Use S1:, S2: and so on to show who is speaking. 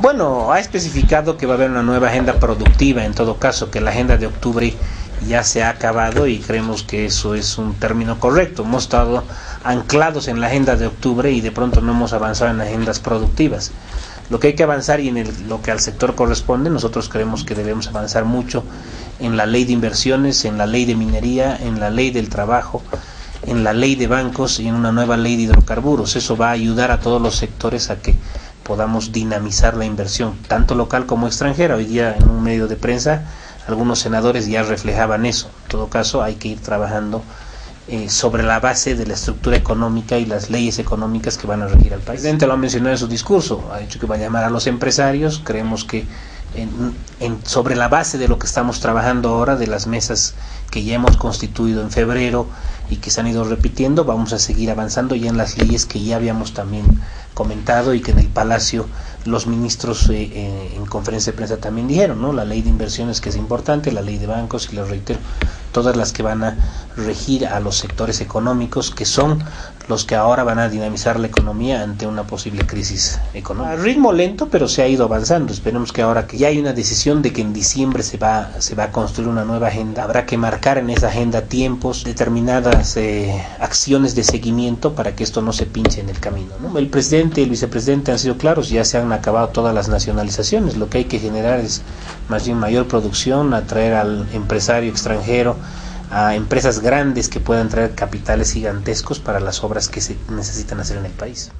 S1: Bueno, ha especificado que va a haber una nueva agenda productiva, en todo caso, que la agenda de octubre ya se ha acabado y creemos que eso es un término correcto. Hemos estado anclados en la agenda de octubre y de pronto no hemos avanzado en agendas productivas. Lo que hay que avanzar y en lo que al sector corresponde, nosotros creemos que debemos avanzar mucho en la ley de inversiones, en la ley de minería, en la ley del trabajo, en la ley de bancos y en una nueva ley de hidrocarburos. Eso va a ayudar a todos los sectores a que podamos dinamizar la inversión, tanto local como extranjera. Hoy día en un medio de prensa algunos senadores ya reflejaban eso. En todo caso, hay que ir trabajando eh, sobre la base de la estructura económica y las leyes económicas que van a regir al país. El presidente lo ha mencionado en su discurso, ha dicho que va a llamar a los empresarios, creemos que en, sobre la base de lo que estamos trabajando ahora, de las mesas que ya hemos constituido en febrero y que se han ido repitiendo, vamos a seguir avanzando ya en las leyes que ya habíamos también comentado y que en el Palacio los ministros eh, eh, en conferencia de prensa también dijeron, ¿no? La ley de inversiones que es importante, la ley de bancos y lo reitero, todas las que van a regir a los sectores económicos que son los que ahora van a dinamizar la economía ante una posible crisis económica. Ritmo lento, pero se ha ido avanzando. Esperemos que ahora que ya hay una decisión de que en diciembre se va, se va a construir una nueva agenda, habrá que marcar en esa agenda tiempos, determinadas eh, acciones de seguimiento para que esto no se pinche en el camino. ¿no? El presidente y el vicepresidente han sido claros, ya se han acabado todas las nacionalizaciones. Lo que hay que generar es más bien mayor producción, atraer al empresario extranjero a empresas grandes que puedan traer capitales gigantescos para las obras que se necesitan hacer en el país.